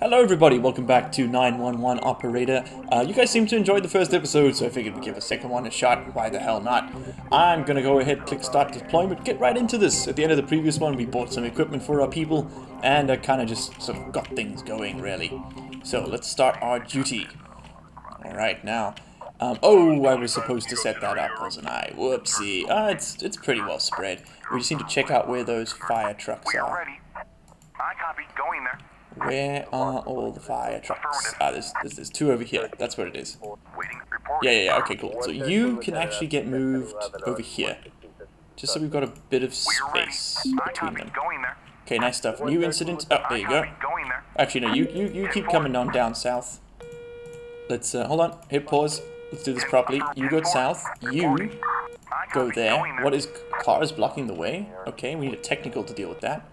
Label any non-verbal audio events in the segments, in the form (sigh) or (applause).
Hello everybody, welcome back to 911 Operator. Uh, you guys seem to enjoy the first episode, so I figured we'd give a second one a shot. Why the hell not? I'm gonna go ahead, click start deployment, get right into this. At the end of the previous one, we bought some equipment for our people, and I kinda just sort of got things going, really. So, let's start our duty. Alright, now. Um, oh, I was supposed to set that up, wasn't I? Whoopsie. Uh, it's, it's pretty well spread. We just need to check out where those fire trucks are. ready. I copy. Going there. Where are all the fire trucks? Ah, there's, there's, there's two over here. That's what it is. Yeah, yeah, yeah. Okay, cool. So you can actually get moved over here. Just so we've got a bit of space between them. Okay, nice stuff. New incident. Oh, there you go. Actually, no, you, you, you keep coming on down south. Let's, uh, hold on. Hit pause. Let's do this properly. You go south. You go there. What is cars blocking the way? Okay, we need a technical to deal with that.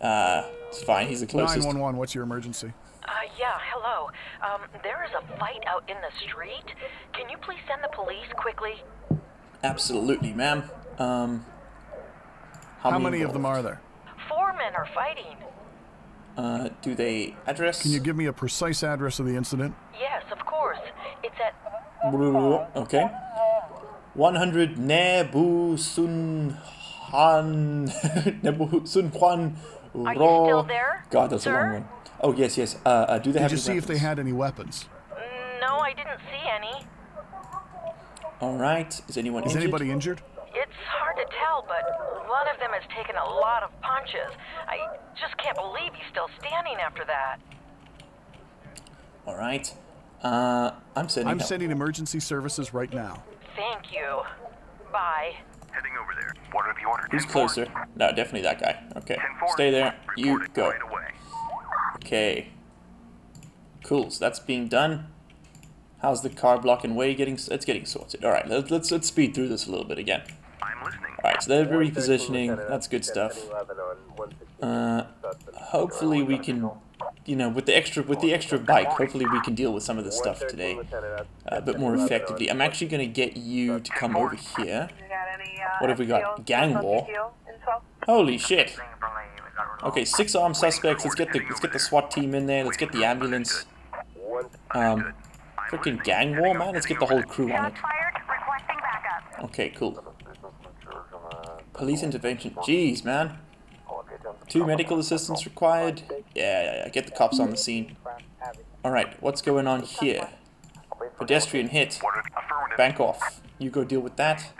Uh, it's fine. He's the closest. 911, what's your emergency? Uh, yeah, hello. Um, there is a fight out in the street. Can you please send the police quickly? Absolutely, ma'am. Um, how, How many of them are there? Four men are fighting. Uh, do they address? Can you give me a precise address of the incident? Yes, of course. It's at. Okay. 100 Nebu Sun Han (laughs) Nebu Sun Juan Are you still there, God, that's a long sir? one. Oh yes, yes. Uh, uh do they have Did you any see if they had any weapons? No, I didn't see any. All right. Is anyone Is injured? anybody injured? It's hard to tell, but one of them has taken a lot of punches. I just can't believe he's still standing after that. All right. Uh, I'm sending. I'm help. sending emergency services right now. Thank you. Bye. Heading over there. What are the orders? Who's closer? No, definitely that guy. Okay. Stay there. You go. Right away. Okay. Cool. So that's being done. How's the car blocking way getting? It's getting sorted. All right. Let's let's let's speed through this a little bit again. I'm listening. All right. So they're repositioning. That's good stuff. Uh, hopefully we can, you know, with the extra with the extra bike, hopefully we can deal with some of this stuff today uh, a bit more effectively. I'm actually gonna get you to come over here. What have we got? Gang war. Holy shit! Okay, six armed suspects. Let's get the let's get the SWAT team in there. Let's get the ambulance. Um, freaking gang war, man. Let's get the whole crew on it. Okay, cool. Police intervention. Jeez, man. Two medical assistants required. Yeah, yeah, yeah. Get the cops on the scene. Alright, what's going on here? Pedestrian hit. Bank off. You go deal with that.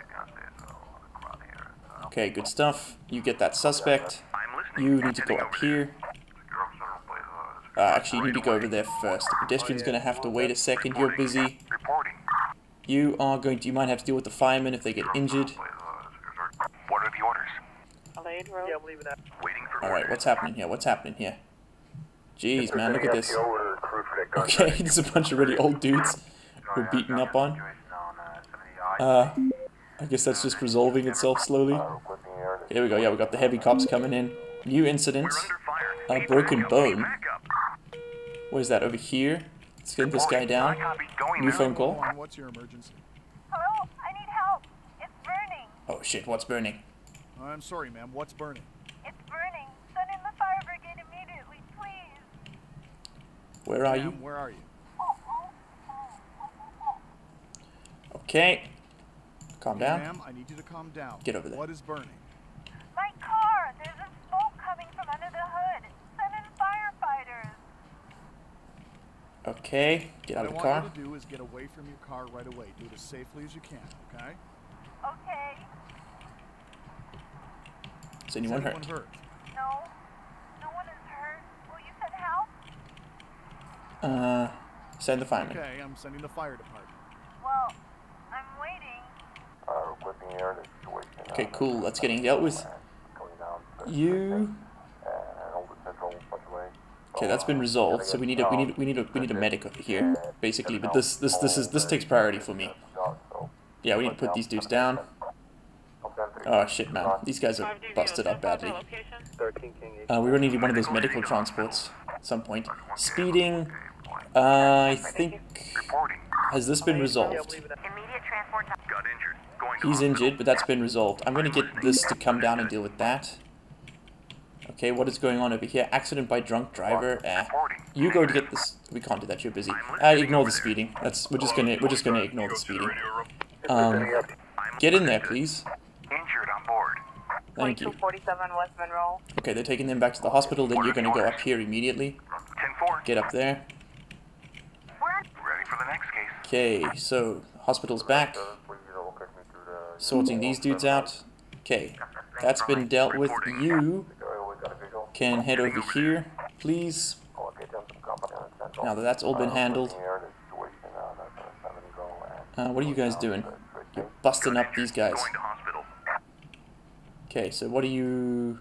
Okay, good stuff. You get that suspect. You need to go up here. Uh, actually, you need to go over there first. The pedestrian's gonna have to wait a second. You're busy. You are going to. You might have to deal with the firemen if they get injured. What are the orders? Waiting for All right, what's happening here? What's happening here? Jeez, man, look at this. Okay, there's (laughs) a bunch of really old dudes we're beating up on. Uh, I guess that's just resolving itself slowly. Here we go. Yeah, we got the heavy cops coming in. New incident. We're under fire. A broken bone. Backup. Where's that? Over here. Let's get this guy down. I copy. Going New phone call. what's your emergency? Hello, I need help. It's burning. Oh shit! What's burning? I'm sorry, ma'am. What's burning? It's burning. Send in the fire brigade immediately, please. Where are you? Where are you? Okay. Calm down. Ma'am, I need you to calm down. Get over there. What is burning? My car. There's a smoke coming from under the hood. Send in firefighters. Okay. Get out what of the I car. want you to do is get away from your car right away. Do it as safely as you can, okay? Okay. Is Is anyone anyone hurt? hurt? No. No one is hurt. Will you send help? Uh, send the fireman. Okay, I'm sending the fire department. Well, I'm waiting. Uh, air situation. Okay, cool. That's getting dealt with. You. Okay, that's been resolved. So we need a we need we need a we need a medic over here, basically. But this this this is this takes priority for me. Yeah, we need to put these dudes down. Oh shit, man, these guys are busted up badly. Uh, we really need one of those medical transports at some point. Speeding. Uh, I think has this been resolved? Going to He's injured, but that's been resolved. I'm gonna get this to come down and deal with that. Okay, what is going on over here? Accident by drunk driver. Eh. You go to get this. We can't do that. You're busy. Uh, ignore the speeding. That's. We're just gonna. We're just gonna ignore the speeding. Um, get in there, please. Injured. Thank you. 47 West Monroe. Okay, they're taking them back to the hospital. Then you're gonna go up here immediately. Get up there. Ready for the next case. Okay, so hospital's back. Sorting these dudes out. Okay, that's been dealt with. You can head over here, please. Now that that's all been handled. Uh, what are you guys doing? You're busting up these guys. Going to hospital. Okay, so what are you...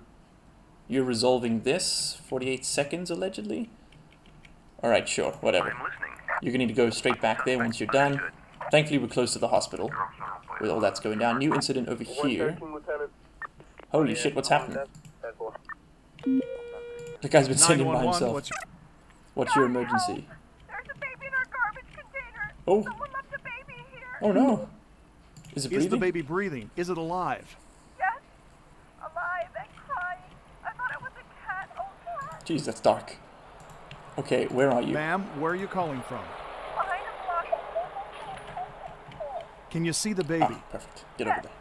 You're resolving this? 48 seconds, allegedly? Alright, sure, whatever. I'm listening. You're going to need to go straight back there once you're done. Thankfully, we're close to the hospital. With all that's going down. New incident over here. Holy shit, what's happening? The guy's been sending by himself. what's your- emergency? There's a baby in our garbage container. Oh. Someone left a baby here. Oh no! Is it Is the baby breathing? Is it. Alive and crying. I thought it was a cat. Oh, cat. Jeez, that's dark. Okay, where are you? Ma'am, where are you calling from? Behind a block. Can you see the baby? Ah, perfect. Get over there.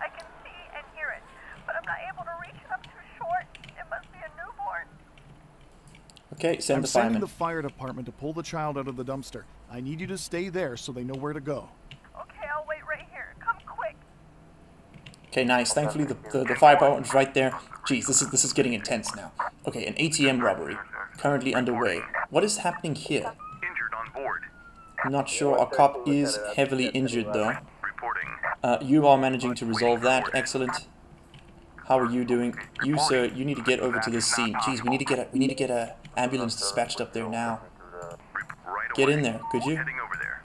I can see and hear it, but I'm not able to reach it. I'm too short. It must be a newborn. Okay, send I'm the sending the fire department to pull the child out of the dumpster. I need you to stay there so they know where to go. Okay, I'll wait right here. Come quick. Okay, nice. Thankfully, the, the, the fire department's right there. Jeez, this is this is getting intense now. Okay, an ATM robbery currently underway. What is happening here? Injured on board. I'm not sure. Our cop is heavily injured though. Uh, you are managing to resolve that. Excellent. How are you doing? You, sir, you need to get over to this scene. Jeez, we need to get a we need to get a ambulance dispatched up there now. Get in there, could you? Heading over there.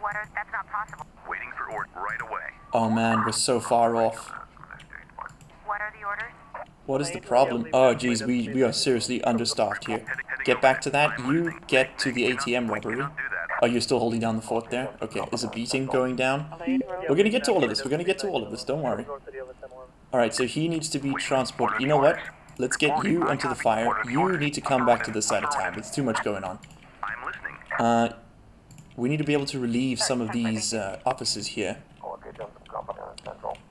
What? Are, that's not possible. Waiting for order. Right away. Oh man, we're so far off. What are the orders? What is the problem? Oh jeez, we, we are seriously understaffed here. Get back to that. You get to the ATM robbery. Oh, you're still holding down the fort there? Okay, is a beating going down? We're gonna get to all of this. We're gonna get to all of this. Don't worry. Alright, so he needs to be transported. You know what? Let's get you onto the fire. You need to come back to this side of town. It's too much going on. Uh, we need to be able to relieve some of these uh, officers here.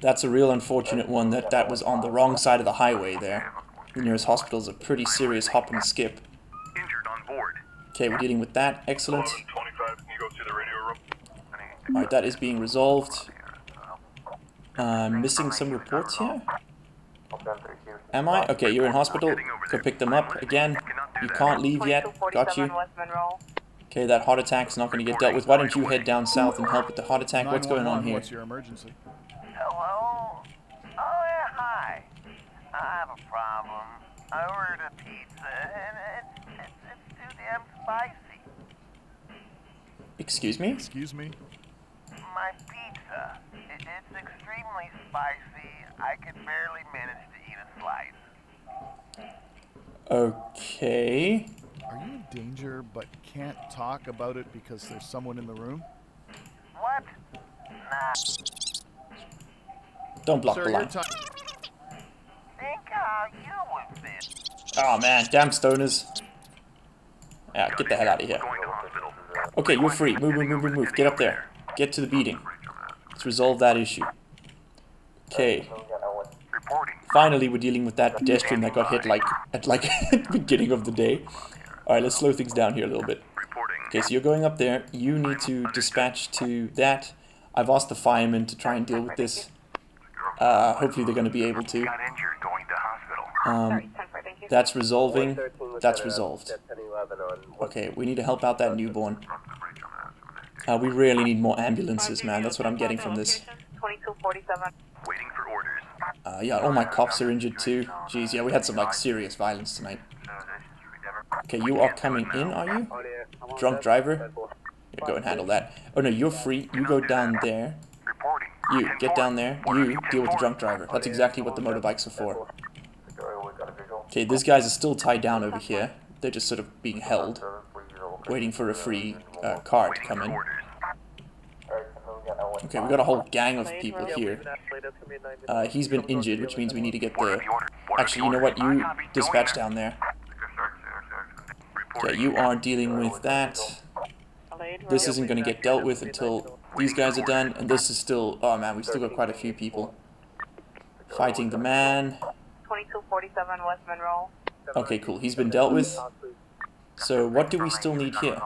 That's a real unfortunate one that that was on the wrong side of the highway there. The nearest hospital is a pretty serious hop and skip. Injured on board. Okay, we're dealing with that. Excellent. 25, can you go to the radio room? Alright, that is being resolved. Uh, missing some reports here? Am I? Okay, you're in hospital. Go pick them up again. You can't leave yet. Got you. Okay, that heart attack's not going to get dealt with. Why don't you head down south and help with the heart attack? What's going on here? What's your emergency? Hello? Oh, yeah, hi. I have a problem. I ordered a pizza, and it's, it's, it's too damn spicy. Excuse me? Excuse me? My pizza, it, it's extremely spicy. I can barely manage to eat a slice. Okay. Are you in danger but can't talk about it because there's someone in the room? What? Nah, Don't block Sir, the line. think you would fit. Oh man, damn stoners. Yeah, get the hell out of here. Going to hospital. Okay, you're free. Move, move, move, move, move. Get up there. Get to the beating. Let's resolve that issue. Okay. Finally, we're dealing with that pedestrian that got hit like at like (laughs) the beginning of the day. All right, let's slow things down here a little bit. Okay, so you're going up there. You need to dispatch to that. I've asked the firemen to try and deal with this. Uh, hopefully they're going to be able to. Got injured. Going to hospital. Um, that's resolving. That's resolved. Okay, we need to help out that newborn. Uh, we really need more ambulances, man. That's what I'm getting from this. 2247. Waiting for orders. Uh, yeah, all my cops are injured too. Jeez, yeah, we had some like serious violence tonight. Okay, you are coming in, are you? Drunk driver? Yeah, go and handle that. Oh no, you're free. You go down there. Reporting. You, get down there. You, deal with the drunk driver. That's exactly what the motorbikes are for. Okay, these guys are still tied down over here. They're just sort of being held, waiting for a free uh, car to come in. Okay, we've got a whole gang of people here. Uh, he's been injured, which means we need to get the... Actually, you know what? You dispatch down there. Okay, you are dealing with that. This isn't going to get dealt with until these guys are done, and this is still... Oh man, we've still got quite a few people. Fighting the man. 2247 West Monroe. Okay, cool. He's been dealt with. So what do we still need here?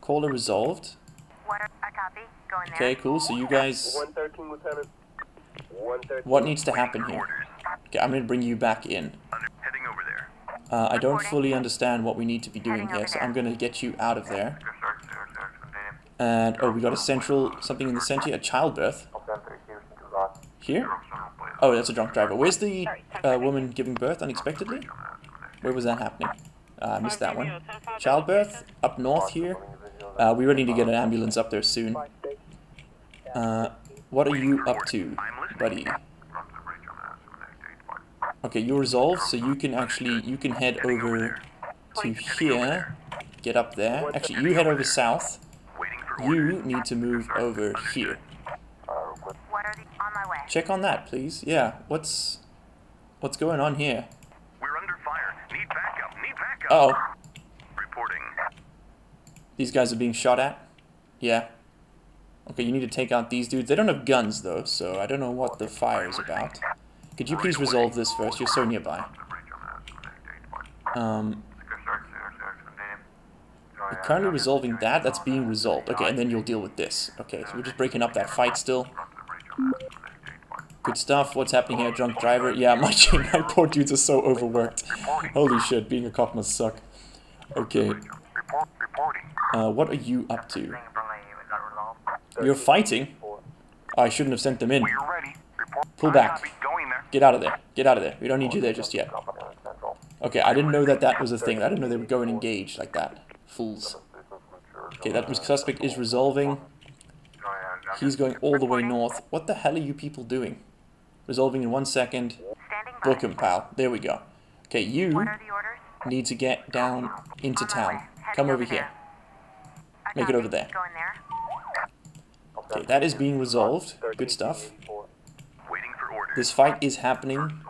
Caller resolved. What? I copy. Going there. Okay, cool. So you guys... What needs to happen here? Okay, I'm going to bring you back in. Heading over there. Uh, I don't fully understand what we need to be doing here, so I'm going to get you out of there. And, oh, we got a central, something in the center, a childbirth. Here? Oh, that's a drunk driver. Where's the uh, woman giving birth unexpectedly? Where was that happening? Uh, I missed that one. Childbirth, up north here. Uh, we really need to get an ambulance up there soon. Uh, what are you up to, buddy? Okay, you're resolved, so you can actually, you can head over to here, get up there. Actually, you head over south. You need to move over here. What are the on my way? Check on that, please. Yeah, what's, what's going on here? We're under fire. Need backup. Need backup. Uh oh Reporting. These guys are being shot at? Yeah. Okay, you need to take out these dudes. They don't have guns, though, so I don't know what the fire is about. Could you please resolve this first? You're so nearby. Um, we're currently resolving that. That's being resolved. Okay, and then you'll deal with this. Okay, so we're just breaking up that fight still. Good stuff. What's happening here? Drunk driver. Yeah, (laughs) my, my poor dudes are so overworked. Holy shit, being a cop must suck. Okay, uh, what are you up to? You're fighting? Oh, I shouldn't have sent them in. Pull back. Get out of there. Get out of there. We don't need you there just yet. Okay, I didn't know that that was a thing. I didn't know they would go and engage like that. Fools. Okay, that suspect is resolving. He's going all the way north. What the hell are you people doing? Resolving in one second. Standing. Book him, pal. There we go. Okay, you What are the orders? need to get down into On my way. town. Come over over here. Make it over there. Okay, that is being resolved. Good stuff. Waiting for orders. This fight is happening.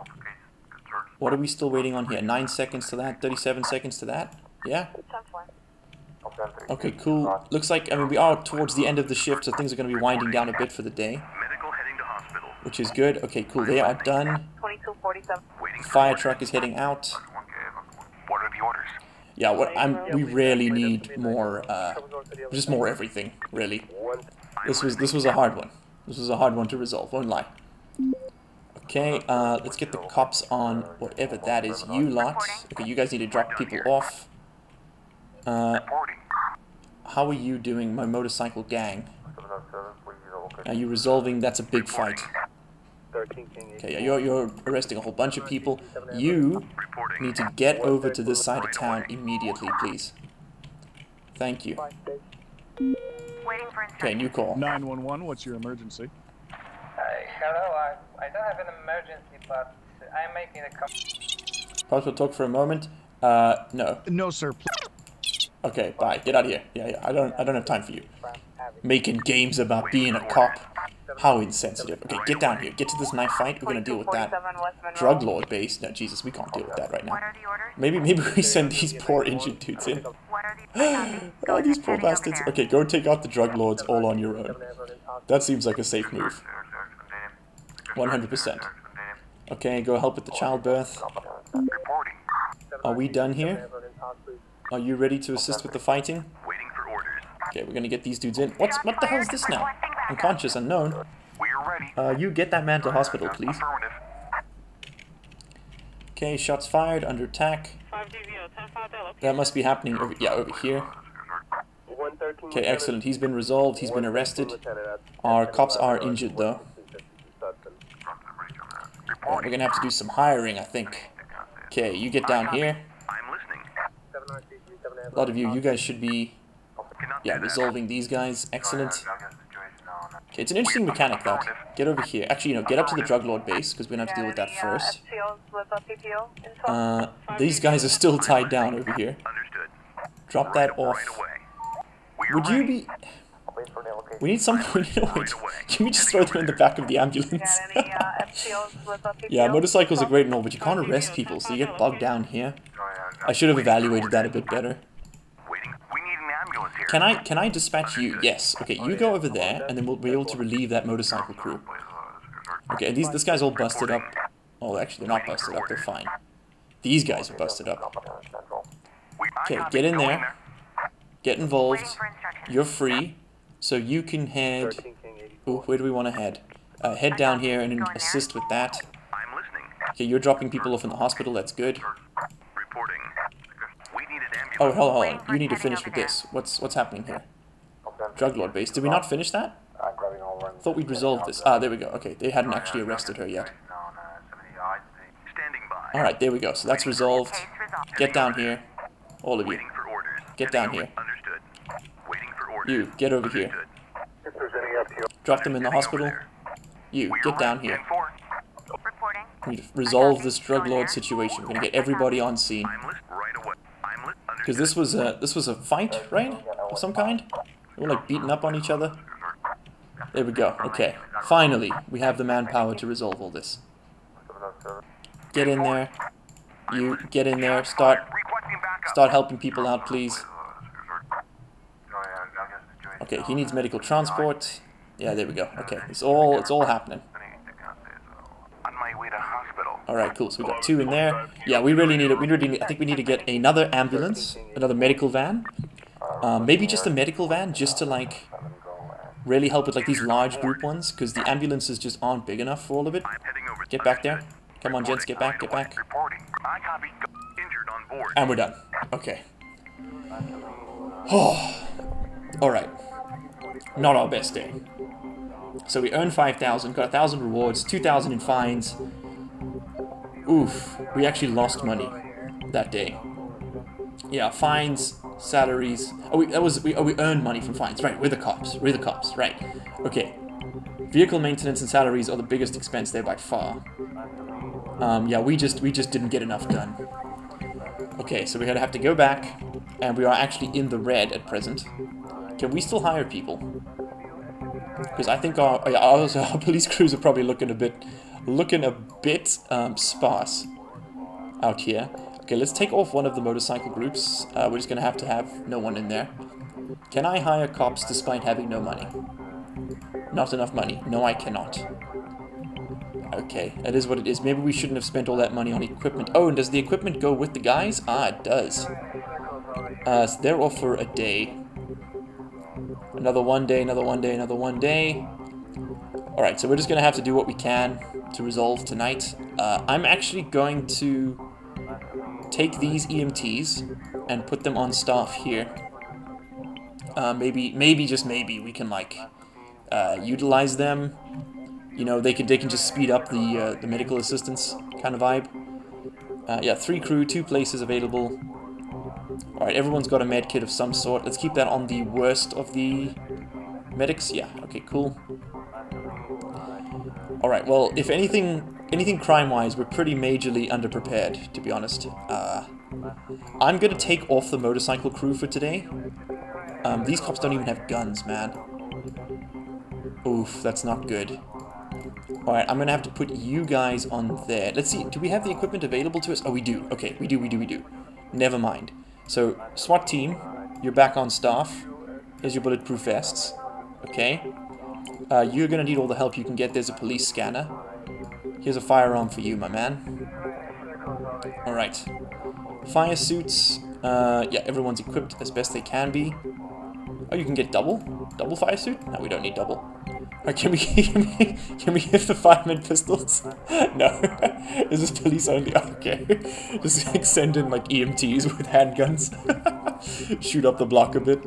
What are we still waiting on here? 9 seconds to that? 37 seconds to that? Yeah? Okay, cool. Looks like, I mean, we are towards the end of the shift, so things are going to be winding down a bit for the day, Medical heading to hospital. which is good. Okay, cool. They are done. 2247. Waiting Fire truck is heading out. What are the orders? Yeah, what I'm, we really need more, uh, just more everything, really. This was, this was a hard one. This was a hard one to resolve, won't lie. Okay, uh, let's get the cops on whatever that is. You lot. Okay, you guys need to drop people off. Uh, how are you doing, my motorcycle gang? Are you resolving? That's a big fight. Okay, you're, you're arresting a whole bunch of people. You need to get over to this side of town immediately, please. Thank you. Waiting for Okay, new call. 911, what's your emergency? Hi, hello. I, I don't have an emergency, but I'm making a call. Possible talk for a moment? Uh, no. No, sir. Pl- Okay, bye. Get out of here. Yeah, yeah. I don't. I don't have time for you. Making games about being a cop. How insensitive. Okay, get down here. Get to this knife fight. We're gonna deal with that 2247 West Monroe. drug lord base. No, Jesus, we can't deal with that right now. Maybe, maybe we send these poor injured dudes in. (gasps) Oh, these poor bastards. Okay, go take out the drug lords all on your own. That seems like a safe move. 100%. Okay, go help with the childbirth. Are we done here? Are you ready to assist with the fighting? Waiting for orders. Okay, we're gonna get these dudes in. What's what the hell is this now? Unconscious, unknown. We're ready. Uh, you get that man to hospital, please. Okay, shots fired, under attack. That must be happening over, yeah, over here. Okay, excellent. He's been resolved. He's been arrested. Our cops are injured, though. Alright, we're gonna have to do some hiring, I think. Okay, you get down here. A lot of you, you guys should be, yeah, resolving these guys. Excellent. Okay, it's an interesting mechanic, that. Get over here. Actually, you know, get up to the drug lord base, because we're gonna have to deal with that first. Uh, these guys are still tied down over here. Drop that off. Would you be... We need some. You know what? Can we just throw them in the back of the ambulance? (laughs) Yeah, motorcycles are great and all, but you can't arrest people, so you get bogged down here. I should have evaluated that a bit better. Waiting. We need an ambulance here. Can I can I dispatch you? Yes. Okay, you go over there, and then we'll be able to relieve that motorcycle crew. Okay, these this guy's all busted up. Oh, actually, they're not busted up. They're fine. These guys are busted up. Okay, get in there. Get involved. You're free, so you can head. Ooh, where do we want to head? Uh, head down here and assist with that. Okay, you're dropping people off in the hospital. That's good. Reporting. We need an ambulance. Oh, hold on, hold on. You need to finish with this. What's what's happening here? Drug lord base. Did we not finish that? Thought we'd resolved this. Ah, there we go. Okay, they hadn't actually arrested her yet. All right, there we go. So that's resolved. Get down here, all of you. Waiting for orders. Get down here. Understood. Waiting for orders. You get over here. Drop them in the hospital. You get down here. Ten four. Reporting. We resolve this drug lord situation. We're gonna get everybody on scene. I'm lit right away. I'm lit. Because this was a this was a fight, right? Of some kind. They were like beating up on each other. There we go. Okay. Finally, we have the manpower to resolve all this. Get in there. You get in there. Start start helping people out, please. Okay, he needs medical transport. Yeah, there we go. Okay, it's all it's all happening. On my way to hospital. All right, cool. So we got two in there. Yeah, we really need it. We really need. I think we need to get another ambulance, another medical van. Um, maybe just a medical van, just to like really help with like these large group ones, because the ambulances just aren't big enough for all of it. Get back there. Come on, gents, get back, get back. And we're done. Okay. Oh. All right. Not our best day. So we earned 5,000, got 1,000 rewards, 2,000 in fines. Oof. We actually lost money that day. Yeah, fines, salaries. Oh, we, that was we. Oh, we earned money from fines. Right, we're the cops. We're the cops. Right. Okay. Vehicle maintenance and salaries are the biggest expense there by far. Um, yeah, we just we just didn't get enough done. Okay, so we're gonna have to go back, and we are actually in the red at present. Can we still hire people? Because I think our, our (laughs) our police crews are probably looking a bit looking a bit um, sparse out here. Okay, let's take off one of the motorcycle groups. Uh, we're just gonna have to have no one in there. Can I hire cops despite having no money? Not enough money. No, I cannot. Okay, that is what it is. Maybe we shouldn't have spent all that money on equipment. Oh, and does the equipment go with the guys? Ah, it does. Uh, so they're off for a day. Another one day, another one day, another one day. Alright, so we're just going to have to do what we can to resolve tonight. Uh, I'm actually going to take these EMTs and put them on staff here. Uh, maybe, maybe, just maybe, we can, like, uh, utilize them you know, they can they can just speed up the uh, the medical assistance kind of vibe. Uh, yeah, three crew, two places available. All right, everyone's got a med kit of some sort. Let's keep that on the worst of the medics. Yeah, okay, cool. All right, well, if anything anything crime-wise, we're pretty majorly underprepared, to be honest. Uh, I'm gonna take off the motorcycle crew for today. Um, these cops don't even have guns, man. Oof, that's not good. Alright, I'm gonna have to put you guys on there. Let's see, do we have the equipment available to us? Oh, we do. Okay, we do, we do, we do. Never mind. So, SWAT team, you're back on staff. Here's your bulletproof vests. Okay. Uh, you're gonna need all the help you can get. There's a police scanner. Here's a firearm for you, my man. Alright. Fire suits. Uh, yeah, everyone's equipped as best they can be. Oh, you can get double? Double fire suit? No, we don't need double. Or (laughs) can we can we can we give the firemen pistols? (laughs) no. (laughs) Is this police only? Okay. Just like send in like EMTs with handguns. Shoot up the block a bit.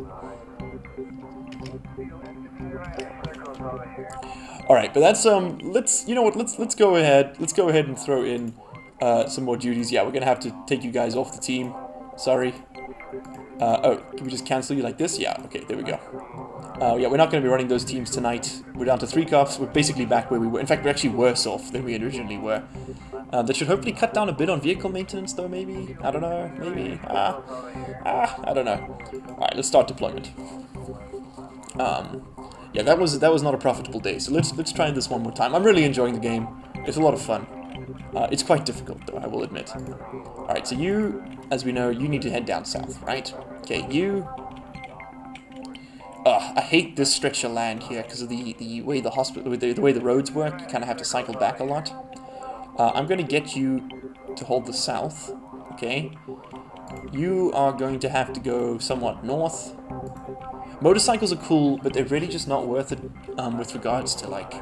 Alright, but that's um let's you know what, let's let's go ahead. Let's go ahead and throw in uh, some more duties. Yeah, we're gonna have to take you guys off the team. Sorry. Uh, oh, can we just cancel you like this? Yeah, okay, there we go. Uh, yeah, we're not going to be running those teams tonight. We're down to three cops. We're basically back where we were. In fact, we're actually worse off than we originally were. Uh, that should hopefully cut down a bit on vehicle maintenance, though, maybe? I don't know. Maybe. Ah. Ah, I don't know. Alright, let's start deployment. Um, Yeah, that was that was not a profitable day. So let's let's try this one more time. I'm really enjoying the game. It's a lot of fun. Uh, it's quite difficult though, I will admit. All right, so you, as we know, you need to head down south, right? Okay, you. Ugh, I hate this stretch of land here because of the the way the hospital, the, the way the roads work. You kind of have to cycle back a lot. Uh, I'm gonna get you to hold the south. Okay. You are going to have to go somewhat north. Motorcycles are cool, but they're really just not worth it um, with regards to like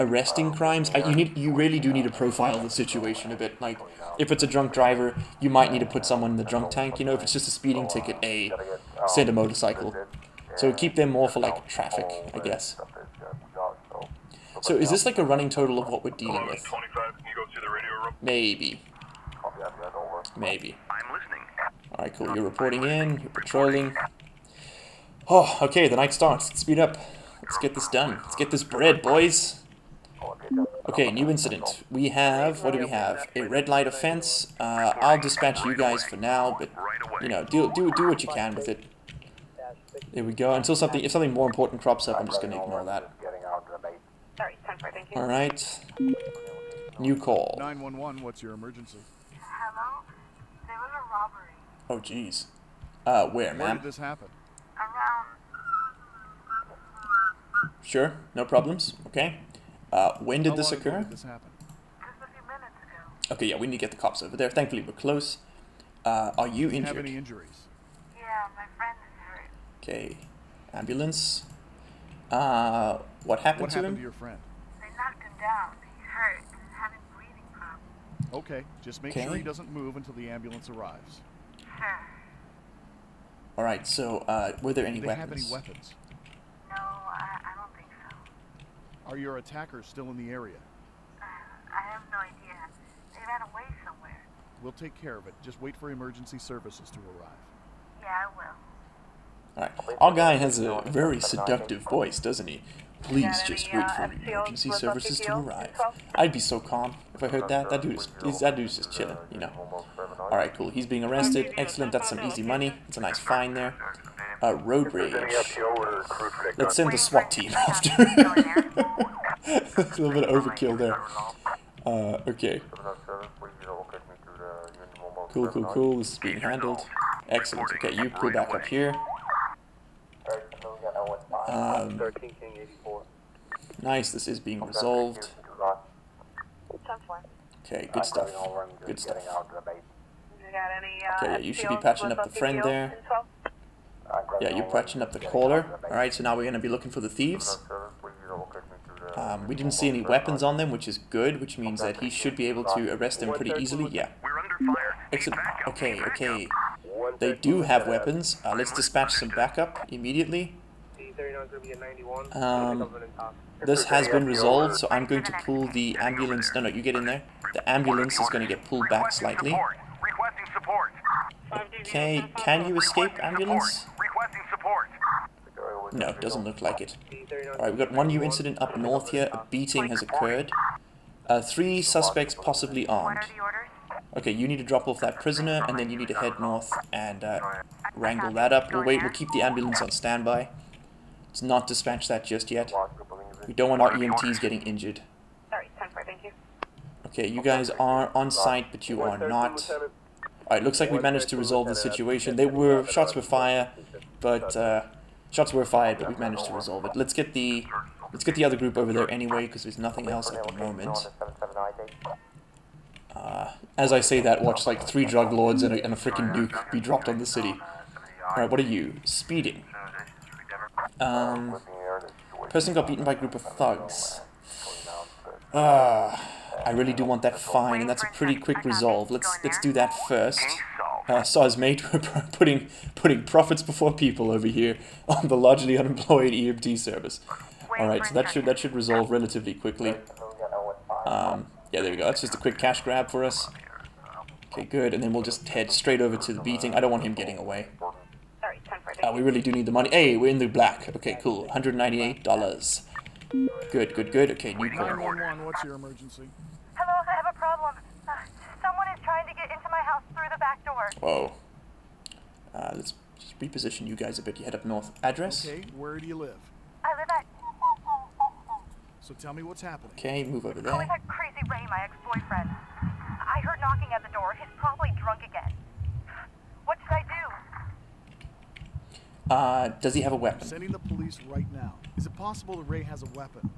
arresting crimes. I, you need, you really do need to profile the situation a bit. Like, if it's a drunk driver, you might need to put someone in the drunk tank. You know, if it's just a speeding ticket, a send a motorcycle. So keep them more for like traffic, I guess. So is this like a running total of what we're dealing with? 25, can you go to the radio room? Maybe. Maybe. I'm listening. Alright, cool. You're reporting in, you're patrolling. Oh, okay, the night starts. Let's speed up. Let's get this done. Let's get this bread, boys. Okay, new incident. We have, what do we have? A red light offense. Uh, I'll dispatch you guys for now, but, you know, do, do, do what you can with it. There we go. Until something, if something more important crops up, I'm just going to ignore that. Sorry, 10 thank you. Alright. New call. 911, what's your emergency? Hello? There was a robbery Oh, jeez. Uh, where, ma'am? Where ma'am? did this happen? around. Sure, no problems. Okay. Uh, when did How this long occur? Did this happen? Just a few minutes ago. Okay, yeah, we need to get the cops over there. Thankfully, we're close. Uh, are you Do you have injured? any injuries? Yeah, my friend is hurt. Okay. Ambulance. Uh, what happened What to happened him? to your friend? They knocked him down. He's hurt and having breathing problems. Okay, just make sure he doesn't move until the ambulance arrives. Sure. All right. So, uh, were there any Do they have any weapons? No, I, I don't think so. Are your attackers still in the area? Uh, I have no idea. They ran away somewhere. We'll take care of it. Just wait for emergency services to arrive. Yeah, I will. All right. Our guy has a very seductive voice, doesn't he? Please Got just wait uh, for emergency services to arrive. I'd be so calm if I heard that. That dude's he's, that dude's just chilling, you know. All right, cool. He's being arrested. Excellent. That's some easy money. It's a nice fine there. Uh, road rage. Let's send the SWAT team after. That's (laughs) a little bit of overkill there. Uh, okay. Cool, cool, cool. This is being handled. Excellent. Okay, you pull back up here. Um, nice. This is being resolved. Okay, good stuff. Good stuff. You got any, uh, Okay, yeah, you should be patching up the friend there. Yeah, you're patching up the caller. Alright, so now we're going to be looking for the thieves. Um, we didn't see any weapons on them, which is good, which means that he should be able to arrest them pretty easily. Yeah. We're under fire. Need Excellent. Okay, okay. They do have weapons. Uh, let's dispatch some backup immediately. Um, this has been resolved, so I'm going to pull the ambulance. No, no, you get in there. The ambulance is going to get pulled back slightly. support. Requesting support. Okay, can you escape, ambulance? No, doesn't look like it. Alright, we've got one new incident up north here. A beating has occurred. Uh, three suspects possibly armed. Okay, you need to drop off that prisoner, and then you need to head north and uh, wrangle that up. We'll wait. We'll keep the ambulance on standby. Let's not dispatch that just yet. We don't want our EMTs getting injured. Okay, you guys are on site, but you are not. Alright, looks like we managed to resolve the situation. They were shots were fire, but uh, shots were fired, but we managed to resolve it. Let's get the let's get the other group over there anyway, because there's nothing else at the moment. Uh, as I say that, watch like three drug lords and a, and a freaking nuke be dropped on the city. Alright, what are you? Speeding. Um, person got beaten by a group of thugs. Ah, I really do want that fine, and that's a pretty quick resolve. Let's let's do that first. Uh, Saw's mate, we're (laughs) putting putting profits before people over here on the largely unemployed EMT service. All right, so that should that should resolve relatively quickly. Um, yeah, there we go. That's just a quick cash grab for us. Okay, good, and then we'll just head straight over to the beating. I don't want him getting away. Sorry. Uh, we really do need the money. Hey, we're in the black. Okay, cool. $198. Good, good, good. Okay, new call. 911, what's your emergency? Hello, I have a problem. Someone is trying to get into my house through the back door. Whoa. Uh, let's just reposition you guys a bit. You head up north. Address? Okay, where do you live? I live at. So tell me what's happening. Okay, move over there. it's that crazy Ray, my ex-boyfriend. I heard knocking at the door. He's probably drunk again. What should I do? Uh, does he have a I'm weapon? sending the police right now. Is it possible that Ray has a weapon?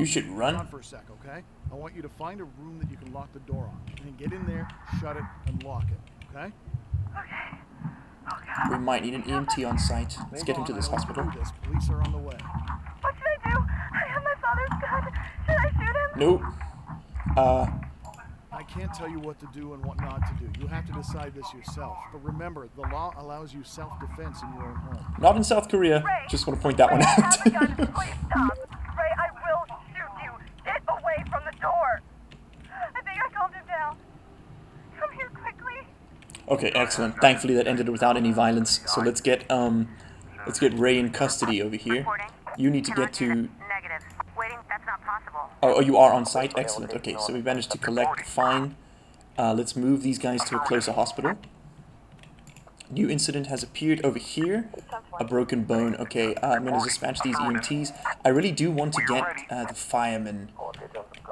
You should Hold run. on for a sec, okay? I want you to find a room that you can lock the door on. And then get in there, shut it, and lock it, okay? Okay. Oh god. We might need an EMT on site. Let's get him to this I hospital. do this. Police are on the way. What should I do? I have my father's gun. Should I shoot him? Nope. Uh, I can't tell you what to do and what not to do. You have to decide this yourself. But remember, the law allows you self-defense in your own home. not in South Korea. Ray. Just want to point that Ray, one I have a gun. out. Please stop. Ray, I will shoot you. Get away from the door. I think I calmed him down. Come here quickly. Okay, excellent. Thankfully, that ended without any violence. So let's get um, let's get Ray in custody over here. You need to get to. Negative. That's not possible. Oh, oh, you are on site. Excellent. Okay, so we managed to collect. Fine. Uh, let's move these guys to a closer hospital. New incident has appeared over here. A broken bone. Okay, uh, I'm gonna dispatch these EMTs. I really do want to get uh, the firemen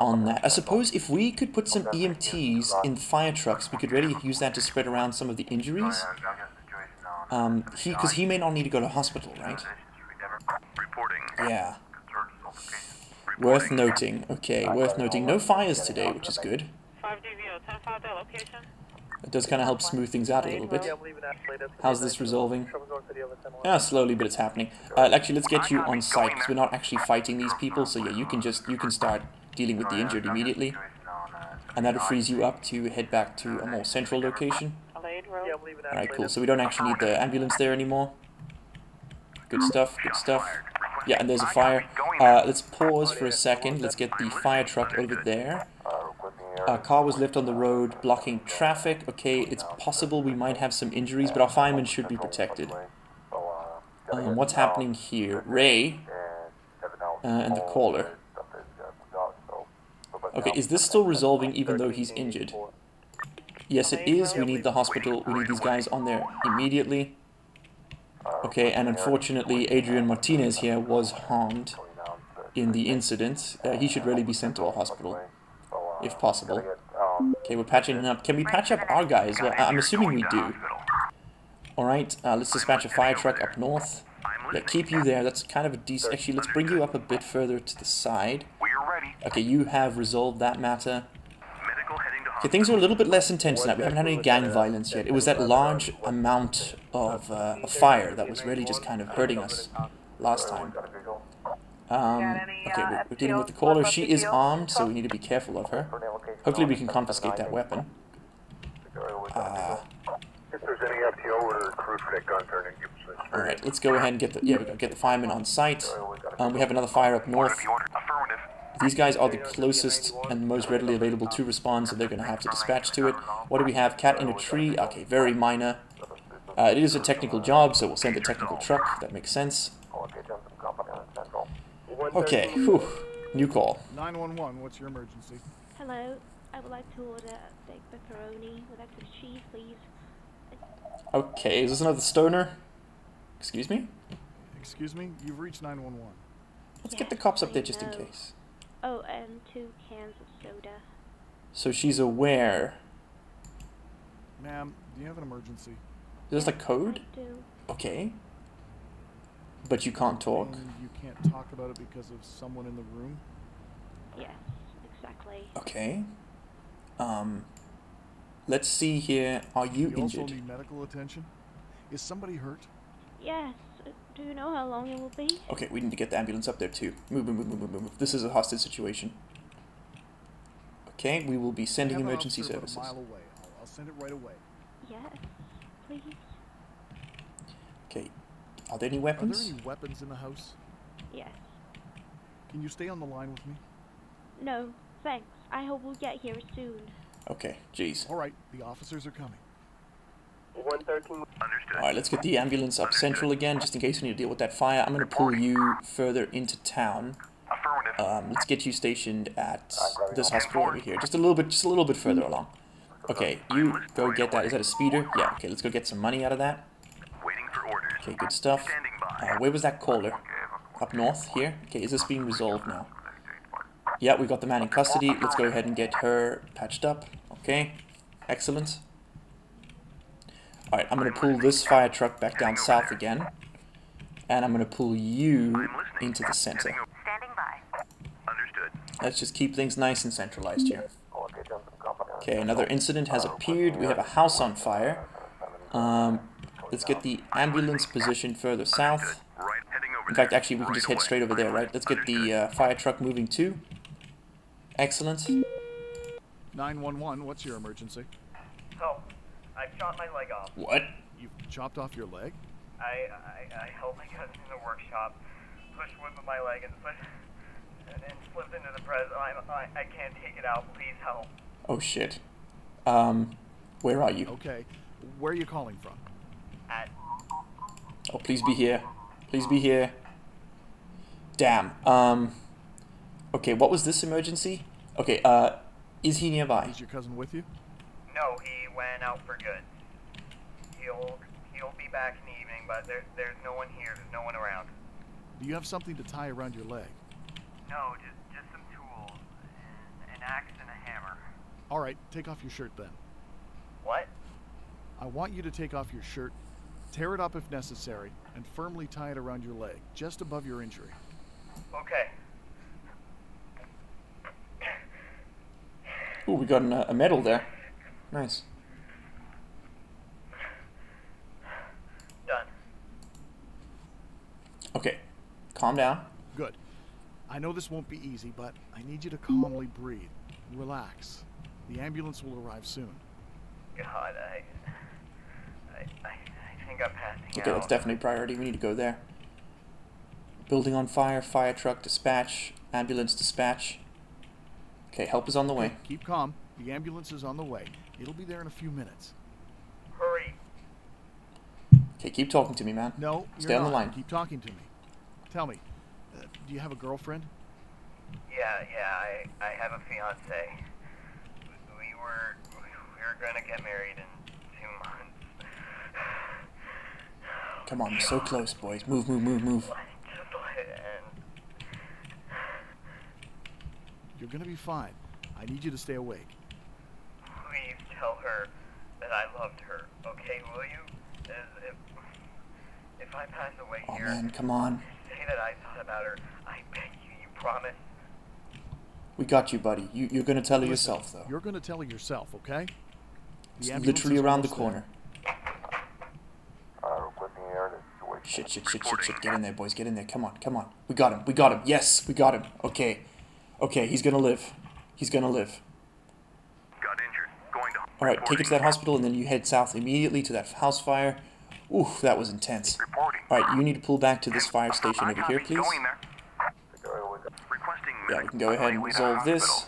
on that. I suppose if we could put some EMTs in fire trucks, we could really use that to spread around some of the injuries. Um, he, because he may not need to go to hospital, right? Yeah. Worth noting. Okay, worth noting. No fires today, which is good. 5DVO, 10 their location. It does kind of help smooth things out a little bit. How's this resolving? Yeah, slowly, but it's happening. Uh, actually, let's get you on site because we're not actually fighting these people. So yeah, you can just you can start dealing with the injured immediately, and that'll freeze you up to head back to a more central location. Alade All right, cool. So we don't actually need the ambulance there anymore. Good stuff. Good stuff. Yeah, and there's a fire. Uh, let's pause for a second. Let's get the fire truck over there. A car was left on the road blocking traffic. Okay, it's possible we might have some injuries, but our firemen should be protected. Um, what's happening here? Ray uh, and the caller. Okay, is this still resolving even though he's injured? Yes, it is. We need the hospital. We need these guys on there immediately. Okay, and unfortunately, Adrian Martinez here was harmed in the incident. Uh, he should really be sent to a hospital, if possible. Okay, we're patching him up. Can we patch up our guys? well? I- I'm assuming we do. Alright, uh, let's dispatch a fire truck up north. Yeah, keep you there. That's kind of a decent... Actually, let's bring you up a bit further to the side. Ready. Okay, you have resolved that matter. Medical heading to Okay, things are a little bit less intense now. We haven't had any gang violence yet. It was that large amount of, uh, of fire that was really just kind of hurting us last time. Um, okay, we're, we're dealing with the caller. She is armed, so we need to be careful of her. Hopefully we can confiscate that weapon. Uh, If there's any FTO or recruit for that gun turning, give us a Alright, let's go ahead and get the, yeah, we get the firemen on site. Um, we have another fire up north. Affirmative. These guys are the closest and most readily available to respond, so they're going to have to dispatch to it. What do we have? Cat in a tree. Okay, very minor. Uh, it is a technical job, so we'll send a technical truck. That makes sense. Okay, whew. New call. 911, what's your emergency? Hello, I would like to order a big pepperoni with extra cheese, please. Okay, is this another stoner? Excuse me? Excuse me? You've reached 911. Let's get the cops up there just in case. Oh, and two cans of soda. So she's aware. Ma'am, do you have an emergency? Is this a code? I do. Okay. But you can't talk. And you can't talk about it because of someone in the room? Yes, exactly. Okay. Um, let's see here. Are you You also injured? need medical attention? Is somebody hurt? Yes, do you know how long it will be? Okay, we need to get the ambulance up there too. Move, move, move, move, move, move. This is a hostage situation. Okay, we will be sending emergency services. A mile away. I'll, I'll send it right away. Yes, please. Okay, are there any weapons? Are there any weapons in the house? Yes. Can you stay on the line with me? No, thanks. I hope we'll get here soon. Okay, jeez. All right, the officers are coming. 113. Understood. Alright, let's get the ambulance up central again, just in case we need to deal with that fire. I'm going to pull you further into town. Affirmative. Um, let's get you stationed at this hospital over here, just a little bit, just a little bit further along. Okay, you go get that. Is that a speeder? Yeah, okay, let's go get some money out of that. Waiting for orders. Okay, good stuff. Uh, where was that caller? Up north, here? Okay, is this being resolved now? Yeah, we've got the man in custody. Let's go ahead and get her patched up. Okay, excellent. Alright, I'm going to pull this fire truck back down south again. And I'm going to pull you into the center. Standing by. Understood. Let's just keep things nice and centralized here. Okay, another incident has appeared. We have a house on fire. Um, let's get the ambulance positioned further south. Right, heading over In fact, actually, we can just head straight over there, right? Let's get the uh, fire truck moving too. Excellent. 911, what's your emergency? So, I shot my leg off. What? You chopped off your leg? I, I, I held my gun in the workshop, pushed wood with my leg, and slipped, and, and slipped into the press. I, I, I can't take it out. Please help. Oh shit. Um, where are you? Okay. Where are you calling from? At Oh, please be here. Please be here. Damn. Um. Okay, what was this emergency? Okay, uh, is he nearby? Is your cousin with you? No, he went out for good. He'll he'll be back in the evening, but there, there's no one here. There's no one around. Do you have something to tie around your leg? No, just just some tools, and an axe and a hammer. All right, take off your shirt then. What? I want you to take off your shirt, tear it up if necessary, and firmly tie it around your leg, just above your injury. Okay. Ooh, we got an, uh, a medal there. Nice. Done. Okay, calm down. Good. I know this won't be easy, but I need you to calmly breathe. Relax. The ambulance will arrive soon. God, I, I, I, I think I'm passing Okay, out. that's definitely priority. We need to go there. Building on fire, fire truck dispatch, ambulance dispatch. Okay, help is on the way. Keep calm. The ambulance is on the way. It'll be there in a few minutes. Hurry. Okay, keep talking to me, man. No, Stay you're on the line. Keep talking to me. Tell me, uh, do you have a girlfriend? Yeah, yeah, I, I have a fiance. We were, we were gonna get married in two months. Come on, we're so close, boys. Move, move, move, move. Just let it end. You're gonna be fine. I need you to stay awake. Please tell her that I loved her, okay, will you? If, if I pass away Oh here, man, come on. say that I thought about her. I beg you, you promise? We got you, buddy. You, you're gonna tell her Listen, yourself, though. You're gonna tell her yourself, okay? The It's literally around the corner. Uh, requesting air situation. Shit, shit, shit, shit, shit. Get in there, boys. Get in there. Come on, come on. We got him. We got him. Yes, we got him. Okay. Okay, he's gonna live. He's gonna live. Got injured. Going to. Alright, take it to that hospital and then you head south immediately to that house fire. Oof, that was intense. Alright, you need to pull back to this fire station over here, please. Going there. Requesting. Yeah, we can go ahead and resolve this.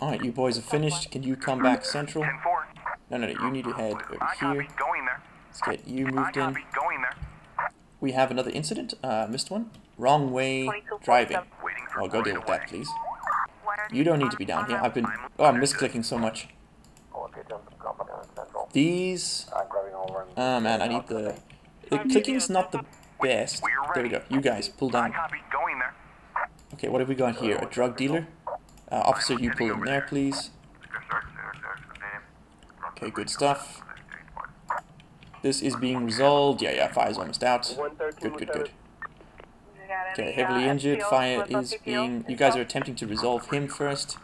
Alright, you boys are finished. Can you come back central? No, no, no, you need to head over here. Going. Let's get you moved in. copy. Going there. We have another incident. Uh, missed one. Wrong way driving. Waiting for Oh, go deal with that, please. You don't need to be down here. I've been... Oh, I'm misclicking so much. These... Oh, man, I need the... The clicking's not the best. There we go. You guys, pull down. copy. Going there. Okay, what have we got here? A drug dealer? Uh, officer, you pull in there, please. Okay, good stuff. This is being resolved. Yeah, yeah, fire's almost out. Good, good, good. Okay, heavily injured. Fire is being... You guys are attempting to resolve him first.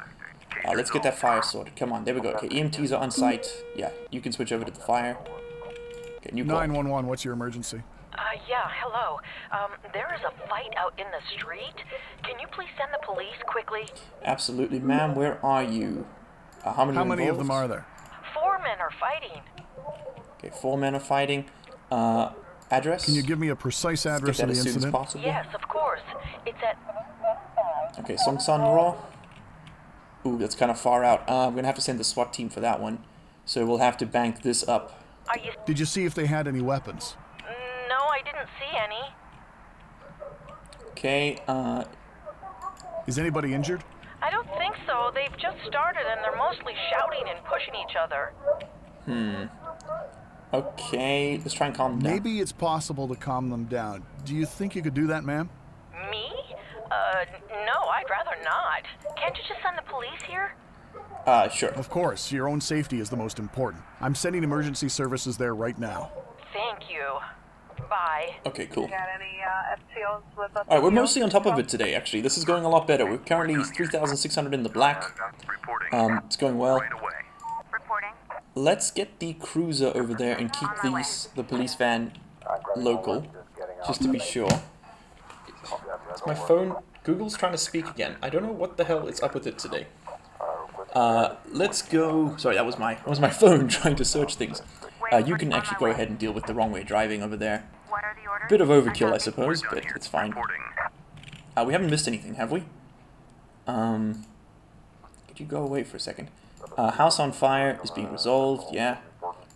Uh, let's get that fire sorted. Come on, there we go. Okay, EMTs are on site. Yeah, you can switch over to the fire. Okay, new call. 911, what's your emergency? Uh, yeah, hello. Um, there is a fight out in the street. Can you please send the police quickly? Absolutely, ma'am. Where are you? Uh, how many, How many of them are there? Four men are fighting. Okay, four men are fighting. Uh, address? Can you give me a precise address that of the as incident? possible. Yes, of course. It's at. Okay, Songsan Raw. Ooh, that's kind of far out. Uh, I'm gonna have to send the SWAT team for that one. So we'll have to bank this up. Are you? Did you see if they had any weapons? No, I didn't see any. Okay, uh, Is anybody injured? I don't think so. They've just started and they're mostly shouting and pushing each other. Hmm. Okay, let's try and calm them down. Maybe it's possible to calm them down. Do you think you could do that, ma'am? Me? Uh, no, I'd rather not. Can't you just send the police here? Uh, sure. Of course, your own safety is the most important. I'm sending emergency services there right now. Thank you. Bye. Okay, cool. Got any uh, FTOs with us? Alright, we're mostly on top of it today, actually. This is going a lot better. We're currently 3,600 in the black. Um, it's going well. Let's get the cruiser over there and keep these, the police van local, just to be sure. Is my phone... Google's trying to speak again. I don't know what the hell is up with it today. Uh, let's go... Sorry, that was my that was my (laughs) phone trying to search things. Uh, you can actually go ahead and deal with the wrong way driving over there. Bit of overkill, I suppose, but it's fine. Uh, we haven't missed anything, have we? Um, could you go away for a second? Uh, house on fire is being resolved, yeah.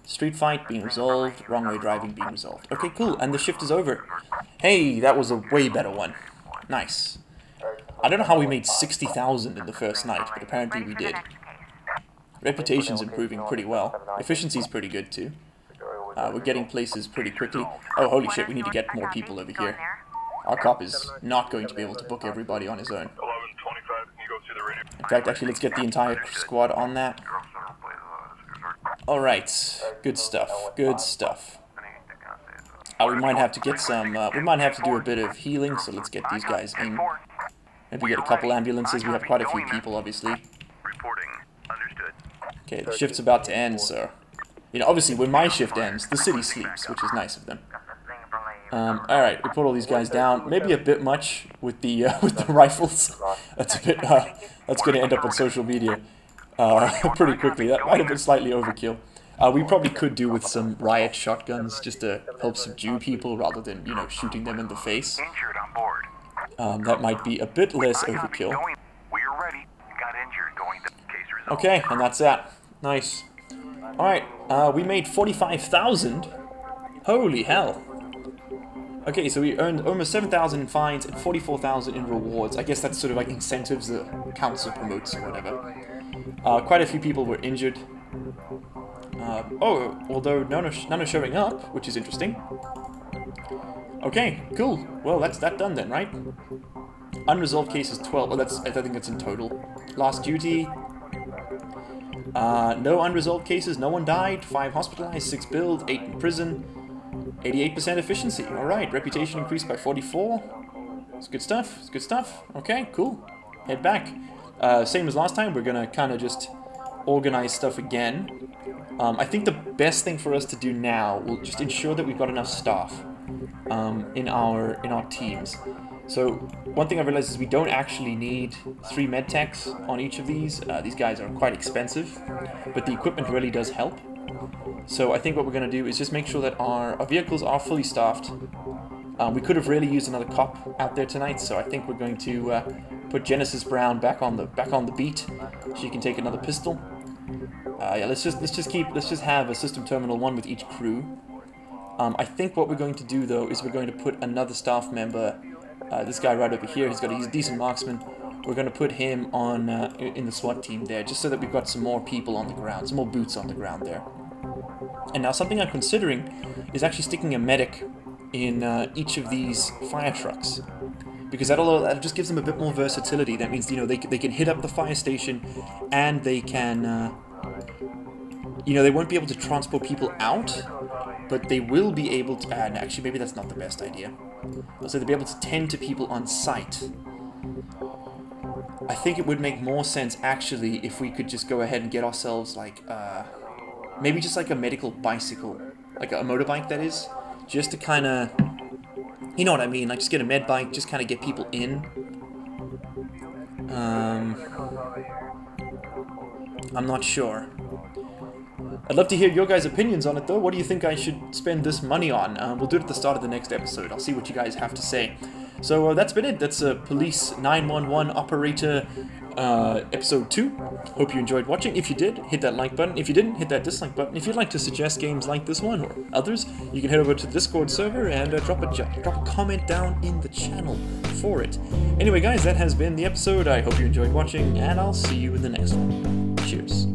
Street fight being resolved, wrong way driving being resolved. Okay, cool, and the shift is over. Hey, that was a way better one. Nice. I don't know how we made 60,000 in the first night, but apparently we did. Reputation's improving pretty well. Efficiency's pretty good too. Uh, we're getting places pretty quickly. Oh, holy shit, we need to get more people over here. Our cop is not going to be able to book everybody on his own. 1125, can you go to the radio? In fact, actually, let's get the entire squad on that. Alright, good stuff, good stuff. Uh, we might have to get some, uh, we might have to do a bit of healing, so let's get these guys in. Maybe get a couple ambulances, we have quite a few people, obviously. Okay, the shift's about to end, so... You know, obviously, when my shift ends, the city sleeps, which is nice of them. Um, alright, we put all these guys down. Maybe a bit much with the uh, (laughs) with the rifles. That's a bit, uh, that's going to end up on social media uh, (laughs) pretty quickly. That might have been slightly overkill. Uh, we probably could do with some riot shotguns just to help subdue people rather than, you know, shooting them in the face. Injured on board. Um, that might be a bit less overkill. We're ready. Got injured going to case result. Okay, and that's that. Nice. Alright, uh, we made 45,000. Holy hell. Okay, so we earned almost 7,000 in fines and 44,000 in rewards. I guess that's sort of like incentives the council promotes or whatever. Uh, quite a few people were injured. Uh, oh, although none are, none are showing up, which is interesting. Okay, cool. Well, that's that done then, right? Unresolved cases 12. Oh, that's I think that's in total. Last duty. Uh, no unresolved cases. No one died. Five hospitalized. Six billed. Eight in prison. 88% efficiency. All right. Reputation increased by 44. It's good stuff. It's good stuff. Okay, cool. Head back. Uh, same as last time. We're gonna kind of just organize stuff again. Um, I think the best thing for us to do now will just ensure that we've got enough staff um, in our in our teams. So one thing I realized is we don't actually need three med techs on each of these. Uh, these guys are quite expensive, but the equipment really does help. So I think what we're going to do is just make sure that our, our vehicles are fully staffed. Um, we could have really used another cop out there tonight, so I think we're going to uh, put Genesis Brown back on the back on the beat. She can take another pistol. Uh, yeah, let's just let's just keep let's just have a system terminal one with each crew. Um, I think what we're going to do though is we're going to put another staff member. Uh, this guy right over here, he's got a, he's a decent marksman. We're going to put him on uh, in the SWAT team there, just so that we've got some more people on the ground, some more boots on the ground there. And now something I'm considering is actually sticking a medic in uh, each of these fire trucks. Because that'll, that just gives them a bit more versatility. That means, you know, they, they can hit up the fire station and they can, uh, you know, they won't be able to transport people out, but they will be able to, and actually maybe that's not the best idea. So they'll be able to tend to people on site. I think it would make more sense actually if we could just go ahead and get ourselves like, uh, maybe just like a medical bicycle, like a motorbike that is, just to kind of, you know what I mean, like just get a med bike, just kind of get people in. Um, I'm not sure. I'd love to hear your guys' opinions on it though. What do you think I should spend this money on? Uh, we'll do it at the start of the next episode. I'll see what you guys have to say. So uh, that's been it. That's a Police 911 Operator uh, episode 2. Hope you enjoyed watching. If you did, hit that like button. If you didn't, hit that dislike button. If you'd like to suggest games like this one or others, you can head over to the Discord server and uh, drop, a, drop a comment down in the channel for it. Anyway guys, that has been the episode. I hope you enjoyed watching, and I'll see you in the next one. Cheers.